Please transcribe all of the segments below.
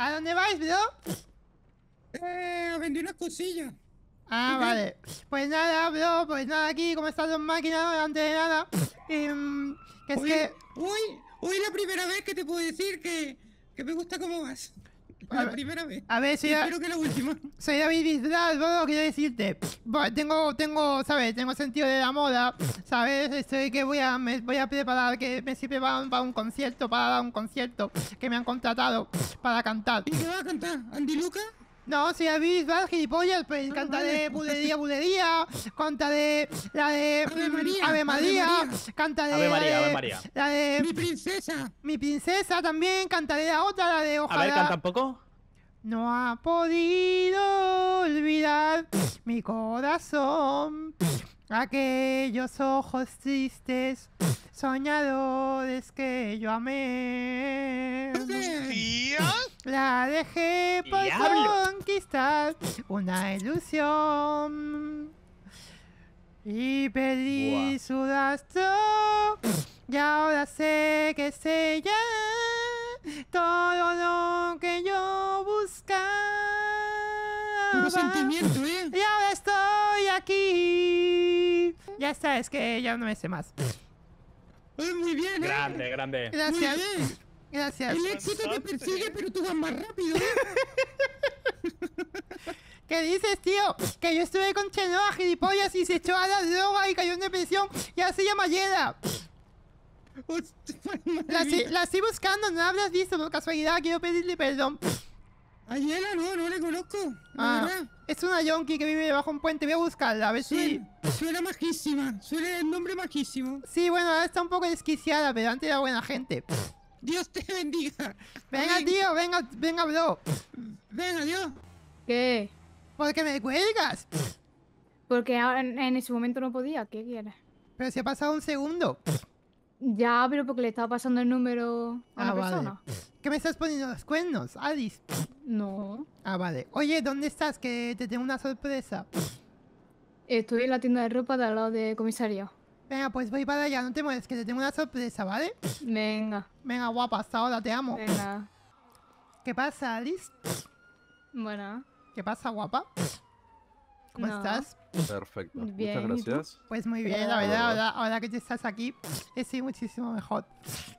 ¿A dónde vais, bro? Eh, vendí unas cosillas. Ah, vale. Pues nada, bro, pues nada, aquí, como estás en máquina, antes de nada. em, que es hoy, que. hoy, hoy la primera vez que te puedo decir que, que me gusta cómo vas. La primera vez. A ver, soy, Y a- espero que la última. soy David Bisbal, bro, quiero decirte. Tengo, tengo, ¿sabes? Tengo sentido de la moda, ¿sabes? Estoy que voy a, me voy a preparar, que me estoy preparando para un concierto, para dar un concierto que me han contratado para cantar. ¿Y qué vas a cantar? ¿Andy Luca? No, soy David Bisbal, gilipollas, pues cantaré vale. bulería, bulería, cantaré la de Ave María, Ave María, María. cantaré Ave María, de- Ave María. la de Mi princesa. mi princesa también, cantaré la otra, la de A ojalá. ver, canta un poco. No ha podido olvidar mi corazón aquellos ojos tristes, soñadores que yo amé. La dejé por ¡Diablo! conquistar una ilusión y perdí Buah. su rastro y ahora sé que es ella todo lo que yo Puro buscaba. sentimiento, ¿eh? Y ahora estoy aquí. Ya está, es que ya no me sé más. Muy bien, ¿eh? Grande, grande. Gracias. Muy bien. Gracias. El éxito te persigue, pero tú vas más rápido, ¿eh? ¿Qué dices, tío? Que yo estuve con Chenoa, gilipollas, y se echó a la droga y cayó en depresión. Y ahora se llama Yeda. La, si- la estoy buscando, no la habrás visto por casualidad. Quiero pedirle perdón. A Yela no, no le conozco. Ah, es una yonki que vive bajo un puente. Voy a buscarla, a ver si... Suena, suena majísima. Suena el nombre majísimo. Sí, bueno, ahora está un poco desquiciada, pero antes era buena gente. Dios te bendiga. Venga, tío, venga, venga, bro. Venga, Dios. ¿Qué? ¿Por qué me cuelgas? Porque ahora en, en ese momento no podía. ¿Qué quieres? Pero si ha pasado un segundo. Ya, pero porque le estaba pasando el número a una Ah, vale. persona. ¿Qué me estás poniendo los cuernos, Alice? No. Ah, vale. Oye, ¿dónde estás? Que te tengo una sorpresa. Estoy en la tienda de ropa de al lado de comisaría. Venga, pues voy para allá, no te mueves, que te tengo una sorpresa, ¿vale? Venga, Venga, guapa, hasta ahora, te amo. venga. ¿Qué pasa, Alice? Bueno, ¿Qué pasa, guapa? ¿Cómo No. estás? Perfecto. Bien, ¿y Muchas gracias. Pues muy bien, la verdad, ahora, ahora que te estás aquí, estoy muchísimo mejor.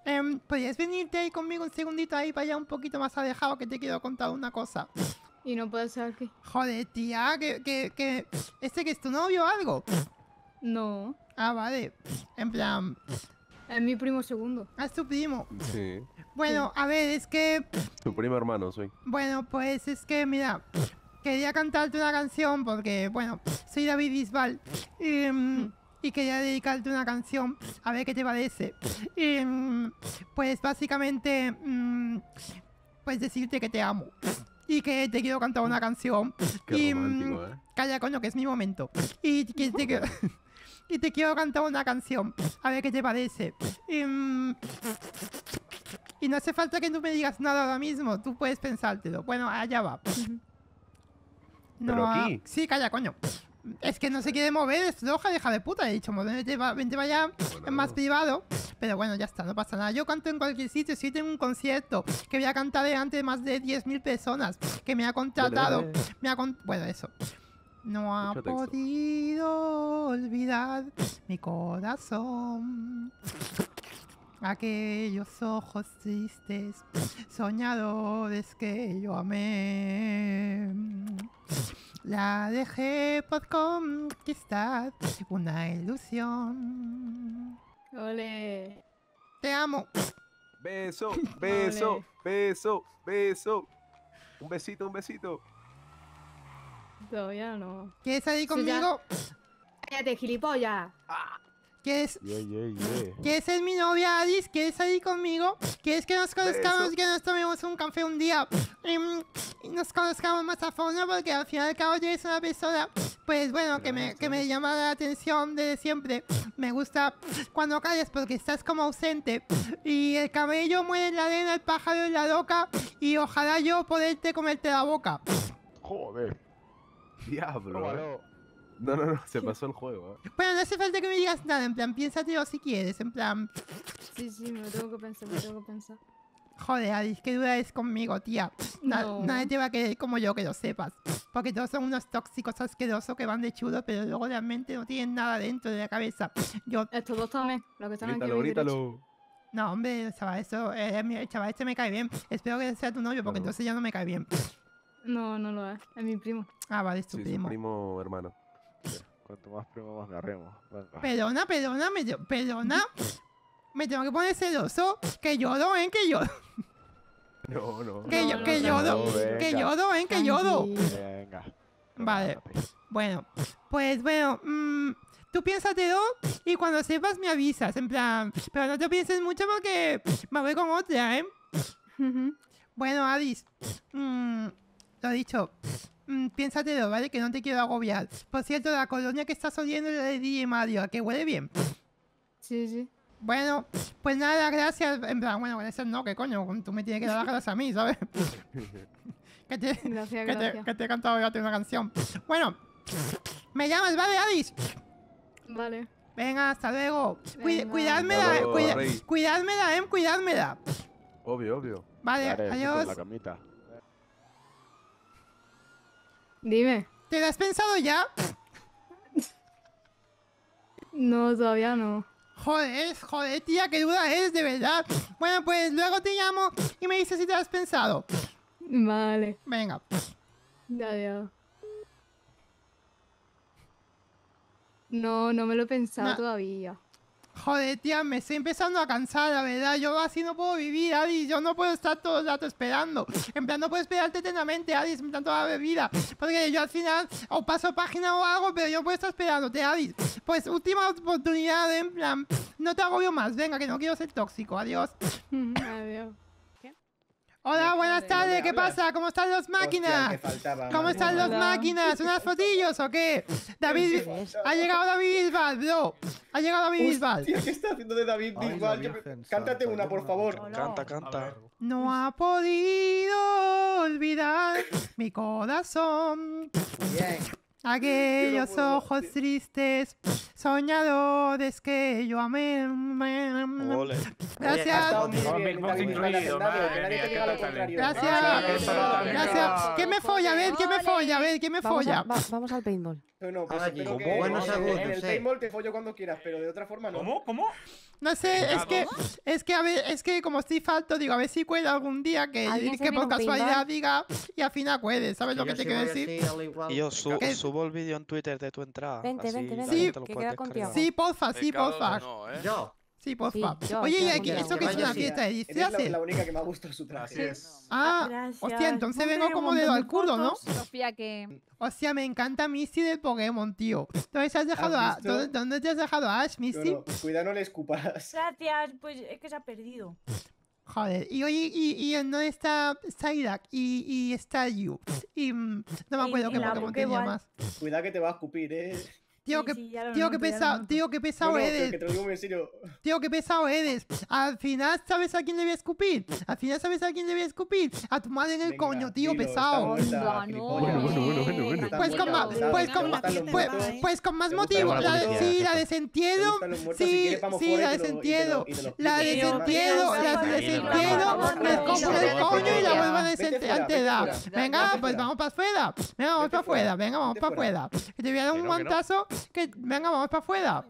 Em, ¿Podrías venirte ahí conmigo un segundito ahí para allá un poquito más alejado que te quiero contar una cosa? y no puede ser que. Joder, tía, que, que, que... ¿Este que es tu novio o algo? No. Ah, vale. En plan, Es mi primo segundo. ah, es tu primo. Sí. Bueno, a ver, es que... Tu primo hermano soy. Bueno, pues es que, mira, quería cantarte una canción porque, bueno, soy David Bisbal y, mm, y quería dedicarte una canción, a ver qué te parece. Y, mm, pues básicamente, mm, pues decirte que te amo y que te quiero cantar una canción. Qué y, romántico, ¿eh? Calla, coño, que es mi momento. Y que te quiero... Y te quiero cantar una canción. A ver qué te parece. Y, mm, y no hace falta que tú me digas nada ahora mismo. Tú puedes pensártelo. Bueno, allá va. Pero ah, aquí. Sí, calla, coño. Es que no se quiere mover, es floja, hija de puta. He dicho, vente, vente allá, es más privado. Pero bueno, ya está, no pasa nada. Yo canto en cualquier sitio. Si tengo un concierto que voy a cantar delante de más de 10.000 personas que me ha contratado. dale. Me ha con- Bueno, eso. No ha texto. podido olvidar mi corazón. Aquellos ojos tristes, soñadores que yo amé. La dejé por conquistar una ilusión. Ole. Te amo. Beso, beso, Ole. beso, beso. Un besito, un besito. Todavía no. ¿Quieres salir Sí, conmigo? Cállate, gilipollas. ¿Quieres, Yeah, yeah, yeah. ¿Quieres ser mi novia, Alice? ¿Quieres salir conmigo? ¿Quieres que nos conozcamos y que nos tomemos un café un día? Em, Y, nos conozcamos más a fondo porque al final y al cabo ya eres una persona, pues bueno, que me, que me llama la atención desde siempre. Me gusta cuando calles porque estás como ausente. Y el cabello muere en la arena, el pájaro en la roca. Y ojalá yo poderte comerte la boca. Joder. Diablo. eh. No, no, no, se pasó el juego, eh. Bueno, no hace falta que me digas nada, en plan, piénsatelo si quieres, en plan... Sí, sí, me lo tengo que pensar, me lo tengo que pensar. Joder, Alice, qué dura es conmigo, tía. Na- No. Nadie te va a querer como yo, que lo sepas. Porque todos son unos tóxicos asquerosos que van de chulo, pero luego realmente no tienen nada dentro de la cabeza. Yo, Estos dos también, los que están aquí. Grítalo, derecha. grítalo. no, hombre, chaval, eso, eh, el chaval este me cae bien. Espero que sea tu novio, porque Claro. entonces ya no me cae bien. No, no lo es. Es mi primo. Ah, vale, es tu Sí, su primo. primo hermano. Cuanto más primo más garremos. Venga. Perdona, perdona, me, perdona. Me tengo que poner celoso. Que lloro, ¿eh? Que lloro. No, no. Que, No, yo, no, que no, lloro. no, Que lloro, ¿eh? Que lloro. Venga. Vale. Bueno, pues bueno, mm, tú piénsatelo y cuando sepas me avisas, en plan, pero no te pienses mucho porque me voy con otra, ¿eh? Bueno, Adis, mm, lo dicho, mm, piénsatelo, ¿vale? Que no te quiero agobiar. Por cierto, la colonia que estás oliendo es la de DJ Mario, ¿a que huele bien? Sí, sí. Bueno, pues nada, gracias. En plan, bueno, gracias no, que coño, tú me tienes que dar las gracias a mí, ¿sabes? que te, Gracias, que te, gracias. que te he cantado ya una canción. Bueno, me llamas, ¿vale, Adis? Vale. Venga, hasta luego. Venga. eh, luego, cuida- Rey. cuidádmela, eh. Obvio, obvio. Vale, adiós. la camita. Dime. ¿Te lo has pensado ya? No, todavía no. Joder, joder, tía, qué duda es, de verdad. Bueno, pues luego te llamo y me dices si te lo has pensado. Vale. Venga. Adiós. No, no me lo he pensado todavía. Joder, tía, me estoy empezando a cansar, la verdad. Yo así no puedo vivir, Adi. Yo no puedo estar todo el rato esperando. En plan, no puedo esperarte eternamente, Adi, en plan toda la bebida. Porque yo al final o paso página o algo, pero yo no puedo estar esperándote, Adi. Pues última oportunidad, en plan, no te agobio más. Venga, que no quiero ser tóxico. Adiós. Adiós. Hola, buenas tardes. ¿Qué pasa? ¿Cómo están los máquinas? Hostia, que faltaba, ¿Cómo están los máquinas? ¿Unas fotillos o qué? David, ha llegado David Bisbal, bro. Ha llegado David Bisbal. Hostia, ¿qué está haciendo de David Bisbal? Cántate una, por favor. Canta, canta. No ha podido olvidar mi corazón Bien. aquellos ojos tristes, soñadores que yo amé. Ole. Gracias, gracias, gracias. ¿Quién me folla? A ver, ¿quién me folla? A ver, ¿quién me Vamos, folla? vamos al paintball. Pues espero ¿cómo? que Buenos en- el paintball te follo cuando quieras, pero de otra forma no. ¿Cómo? ¿Cómo? No sé, es que, es que a ver, es que como estoy falto, digo, a ver si cuela algún día que, ¿Alguien se que por casualidad diga y al final cuele, ¿sabes lo que te quiero decir? Y yo subo el vídeo en Twitter de tu entrada. Vente, así vente, vente, queda contigo. descargar. Sí, porfa, sí, porfa. Yo. Sí, porfa. Sí, yo, Oye, yo ¿y aquí- contigo. esto que es una fiesta de Eres la, disfraces? la única que me ha gustado su traje. Así es. Ah, Gracias. hostia, entonces vengo como dedo de al culo, ¿no? Sofía, que Hostia, me encanta Misty del Pokémon, tío. ¿Dónde te has dejado a? ¿dónde, dónde te has dejado a Ash, No, Misty? no, cuidado, no le escupas. Gracias, pues es que se ha perdido. Joder, y oye, y, y en dónde está Psyduck y, y Staryu? Y mm, no me acuerdo qué Pokémon tenía más. Cuidado que te va a escupir, eh. Tío, Sí, que, sí, tío, pesado, noto. tío, No, pesado no, que, eres. que te lo digo muy serio. Tío, qué pesado eres. Al final, ¿sabes a quién le voy a escupir? Al final, ¿sabes a quién le voy a escupir? A tu madre en el Venga, coño, tío, dilo, pesado. no. Bueno, bueno, bueno, bueno, Pues con, más, ¿sabes? pues, ¿Te con, los pues, pues con más ¿Te motivo. La, de- sí, la ¿Te desentierro. Sí, sí, la desentierro. La desentierro, la desentierro. compro pero, el coño y la vuelvo a desentierrar. Venga, pues vamos para afuera. Venga, vamos para afuera. fuera, Venga, vamos para afuera. Que te voy a dar un Que no, que no. guantazo. Que venga, vamos para afuera.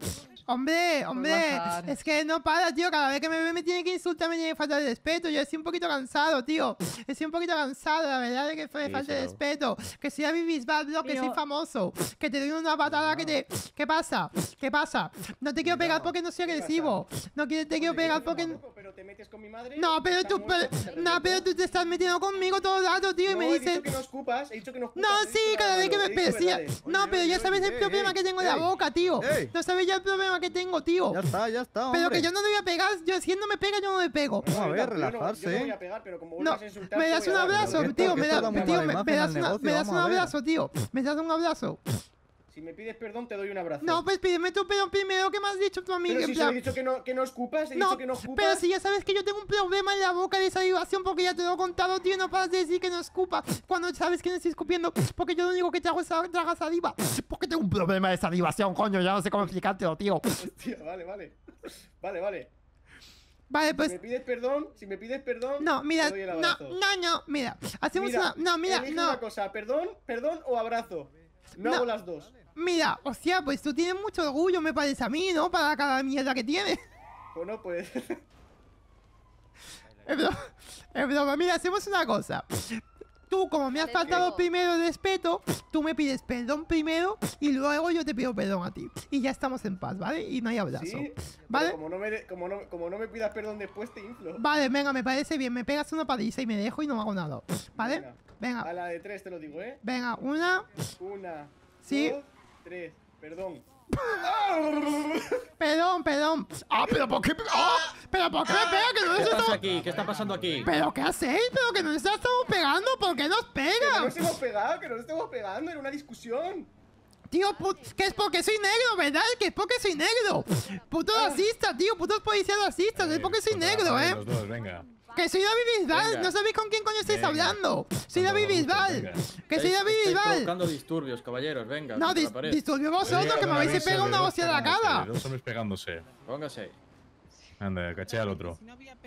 Hombre, hombre, es que no para, tío. Cada vez que me ve me tiene que insultar, me tiene que faltar el respeto. Yo estoy un poquito cansado, tío. Estoy un poquito cansado, la verdad, de que me Sí, falte el sí, respeto. Que soy a Bibis Bad, bro, que soy famoso. Que te doy una patada que te. ¿Qué pasa? ¿Qué pasa? No te quiero pegar porque no soy ¿Qué agresivo. No quiero- te quiero pegar porque. Pero te metes con mi madre. No, pero tú, no, pero tú te estás metiendo conmigo todo el rato, tío, y me dices. que no escupas, he dicho que no escupas. No, sí, cada vez que me. no, pero ya sabes el problema que tengo en la boca, tío. No sabes ya el problema que tengo, tío. Ya está, ya está, Pero que yo no le voy a pegar, yo si él no me pega, yo no le pego. A ver, no- yo no- relajarse, Yo no voy a pegar, pero como No, vuelvas a insultar. me das un abrazo, tío, me das, me, me me un abrazo, tío. Me das un abrazo. Si me pides perdón, te doy un abrazo. No, pues pídeme tu perdón primero que me has dicho tu amiga. Pero si plan- he dicho que no, que no escupas, he No, dicho que no escupas. pero si ya sabes que yo tengo un problema en la boca de salivación porque ya te lo he contado, tío, no paras de decir que no escupa cuando sabes que no estoy escupiendo porque yo lo único que trago es traga saliva. Porque tengo un problema de salivación, coño, ya no sé cómo explicártelo, tío. Hostia, vale, vale. Vale, vale. Vale, Si pues. me pides perdón, si me pides perdón, No, mira, te doy el no, no, no, mira. Hacemos Mira, una. No, mira, no. una cosa, perdón, perdón o abrazo. No, No. hago las dos. Mira, hostia, pues tú tienes mucho orgullo, me parece a mí, ¿no? Para cada mierda que tienes. Bueno, pues. Es broma, es broma. Mira, hacemos una cosa. Tú, como me has faltado primero el respeto, tú me pides perdón primero y luego yo te pido perdón a ti. Y ya estamos en paz, ¿vale? Y no hay abrazo. sí. ¿Vale? Como no, me, como, no, como no me pidas perdón después, te inflo. Vale, venga, me parece bien. Me pegas una paliza y me dejo y no hago nada. ¿Vale? Venga. Venga, A la de tres te lo digo, ¿eh? venga, una. Una, Sí. dos, tres. Perdón. Perdón, perdón. Ah, pero ¿por qué? ¡Ah! ¿Pero por qué me pega? Que no ¿Qué nos pasa estamos. aquí? ¿Qué está pasando aquí? ¿Pero qué hacéis? ¿Pero que nos estamos pegando? ¿Por qué nos Que no nos hemos pegado, que nos estemos pegando, era una discusión. Tío, que es porque soy negro, ¿verdad? Que es porque soy negro. Puto racista, tío, putos policías racistas, es porque soy negro, ¿eh? Los dos, venga. Que soy David Bisbal, Venga. no sabéis con quién coño estáis Venga. hablando. Soy David Bisbal. venga. Que soy David Bisbal. provocando disturbios, caballeros, venga. No, dis pared. disturbio vosotros, que me habéis pegado una hostia en la cara. Dos hombres pegándose. Póngase. Anda, caché al otro.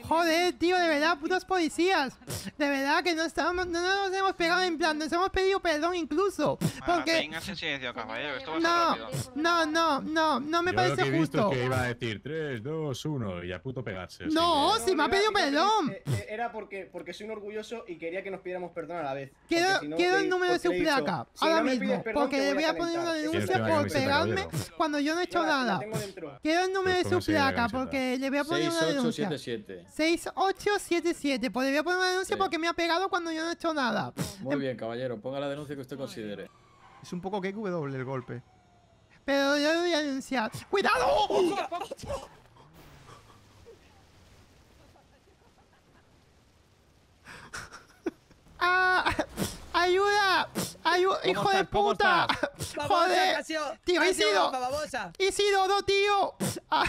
Joder, tío, de verdad, putos policías. De verdad que no estamos, no nos hemos pegado en plan, nos hemos pedido perdón incluso. Porque. Téngase en silencio, caballero. Esto va a No, ser no, no, no, no me Yo parece lo que he visto justo. es que iba a decir 3, 2, 1 y a puto pegarse. No, que- si me ha pedido perdón. eh, eh, Era porque, porque soy un orgulloso y quería que nos pidiéramos perdón a la vez. Quiero, Porque si no, quiero el número de porque su placa, si ahora no mismo, perdón, porque le voy voy a poner una denuncia ¿Quieres una por pegarme cuando yo no he hecho nada. Quiero el número de su placa porque le voy a poner una denuncia. 6877. 6877, pues le voy a poner una denuncia Sí. porque me ha pegado cuando yo no he hecho nada. Muy bien, caballero. Ponga la denuncia que usted considere. Es un poco que W el golpe. Pero yo voy a denunciar. ¡Cuidado! ¡Ah! ¡Ayuda! ¡Ayuda! ¡Hijo de puta! ¡Joder! ¡Tío, Isidro! ¡Isidoro, tío! Ah,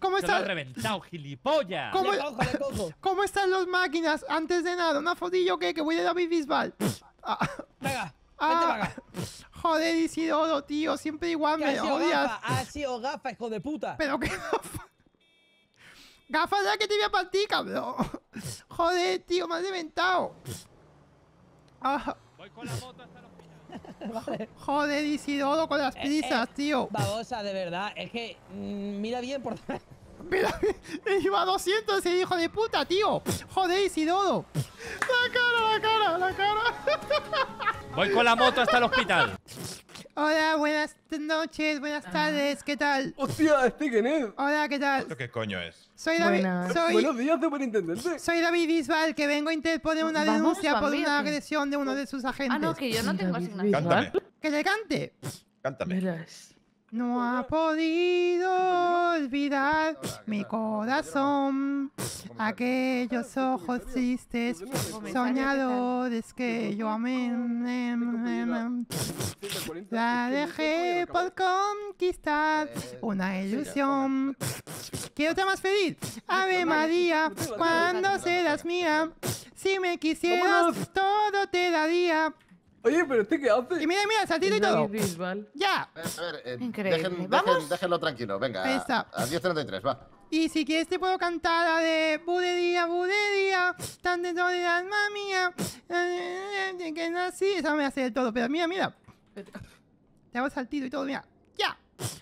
¿Cómo estás? reventado, gilipollas. ¿Cómo, ¿Cómo están los máquinas? Antes de nada, una fotillo que, que voy de David Bisbal. Ah, Venga, ah, joder, Isidoro, tío, siempre igual me ha sido odias. gafa, ha sido gafa, hijo de puta. Pero qué gafas. Gafas ya que te voy a partir, cabrón. Joder, tío, me has reventado. Ah, Voy con la moto hasta el hospital. joder, Isidoro, con las Eh, prisas, eh, tío. Babosa, de verdad, es que mm, mira bien por Mira, iba a 200 ese hijo de puta, tío. Joder, Isidoro. La cara, la cara, la cara. Voy con la moto hasta el hospital. Hola, buenas noches, buenas tardes, ¿qué tal? ¡Hostia, este quién es! Hola, ¿qué tal? ¿Esto qué coño es? Soy David, Buenas. soy, días, superintendente. soy David Bisbal, que vengo a interponer una ¿Vamos denuncia por una qué? agresión de uno de sus agentes. Ah, no, que yo no tengo asignación. Cántame, Que le cante. cántame. Verás. No ha podido olvidar mi corazón. Aquellos ojos tristes, soñadores que yo amé. em, em, em. La dejé por conquistar una ilusión. Quiero otra más feliz. Ave María, cuando serás mía, si me quisieras, todo te daría. Oye, pero ¿este qué hace? Y mira, mira, saltito y todo. Ya. A ver, eh, Increíble. dejen- ¿Vamos? déjenlo tranquilo, venga. Ahí está. A 10.33, va. Y si quieres te puedo cantar la de Budería, Budería, tan dentro del alma mía, eh, que nací. Esa me hace del todo, pero mira, mira. Te hago saltito y todo, mira.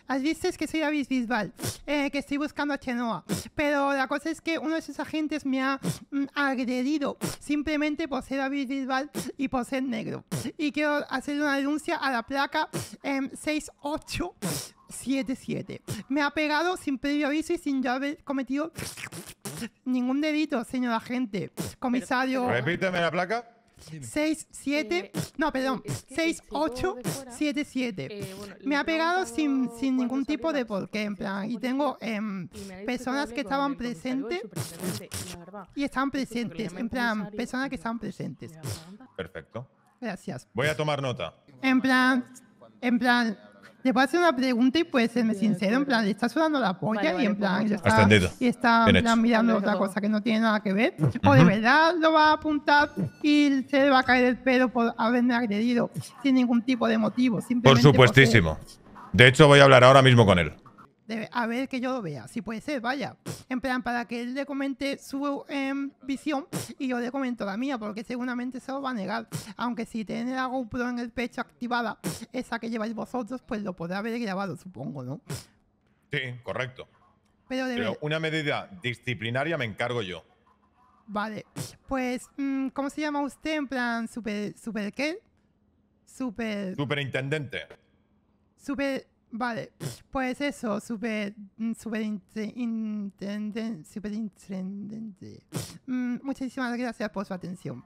Has visto es que soy David Bisbal, eh, que estoy buscando a Chenoa. Pero la cosa es que uno de sus agentes me ha mm, agredido simplemente por ser David Bisbal y por ser negro. Y quiero hacer una denuncia a la placa em, 6877. Me ha pegado sin previo aviso y sin yo haber cometido ningún delito, señor agente. Comisario. Repíteme la placa. 6, 7, Eh, no, perdón, es que 6, el chico 8, de fuera, 7, 7. Eh, bueno, le Me ha pegado sin, sin ningún tipo de salía, por qué, en plan, y tengo em, dicho personas que estaban presentes y estaban presentes, en plan, personas que estaban presentes. Perfecto. Gracias. Voy a tomar nota. En plan, en plan, le puedo hacer una pregunta y puede serme sincero, en plan, le está sudando la polla Vale, y en plan, está, y está en plan mirando otra cosa que no tiene nada que ver. O de verdad lo va a apuntar y se le va a caer el pelo por haberme agredido sin ningún tipo de motivo. Por simplemente supuestísimo. De hecho, voy a hablar ahora mismo con él. A ver que yo lo vea, si puede ser, vaya. En plan, para que él le comente su em, visión y yo le comento la mía, porque seguramente se lo va a negar. Aunque si tiene la GoPro en el pecho activada, esa que lleváis vosotros, pues lo podrá haber grabado, supongo, ¿no? Sí, correcto. Pero. Pero una medida disciplinaria me encargo yo. Vale, pues, mm, ¿cómo se llama usted? En plan, super, super qué? Super, Superintendente. super, vale, pues eso, super, mm, super, inte- intenden- superintendente. Mm, muchísimas gracias por su atención.